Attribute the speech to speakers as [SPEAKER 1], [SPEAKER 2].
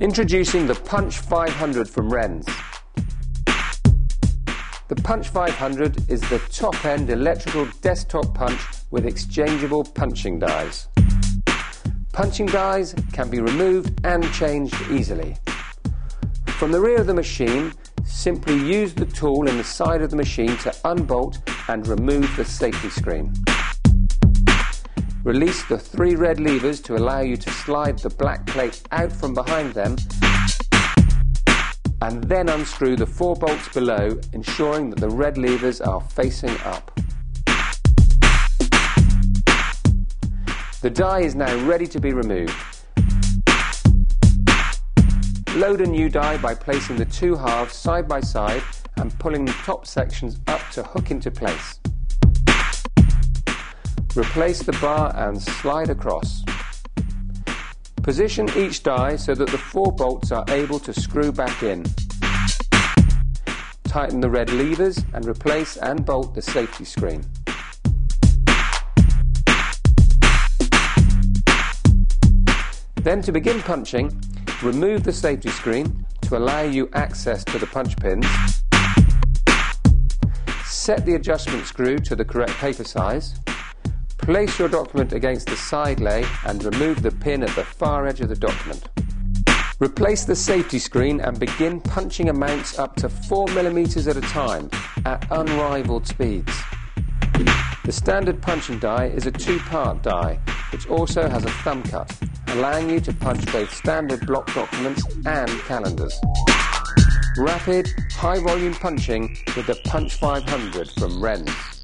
[SPEAKER 1] Introducing the Punch 500 from Renz. The Punch 500 is the top-end electrical desktop punch with exchangeable punching dies. Punching dies can be removed and changed easily. From the rear of the machine, simply use the tool in the side of the machine to unbolt and remove the safety screen. Release the three red levers to allow you to slide the black plate out from behind them and then unscrew the four bolts below, ensuring that the red levers are facing up. The die is now ready to be removed. Load a new die by placing the two halves side by side and pulling the top sections up to hook into place. Replace the bar and slide across. Position each die so that the four bolts are able to screw back in. Tighten the red levers and replace and bolt the safety screen. Then to begin punching, remove the safety screen to allow you access to the punch pins. Set the adjustment screw to the correct paper size. Place your document against the side lay and remove the pin at the far edge of the document. Replace the safety screen and begin punching amounts up to 4mm at a time at unrivaled speeds. The standard punching die is a two-part die, which also has a thumb cut, allowing you to punch both standard block documents and calendars. Rapid, high volume punching with the Punch 500 from Renz.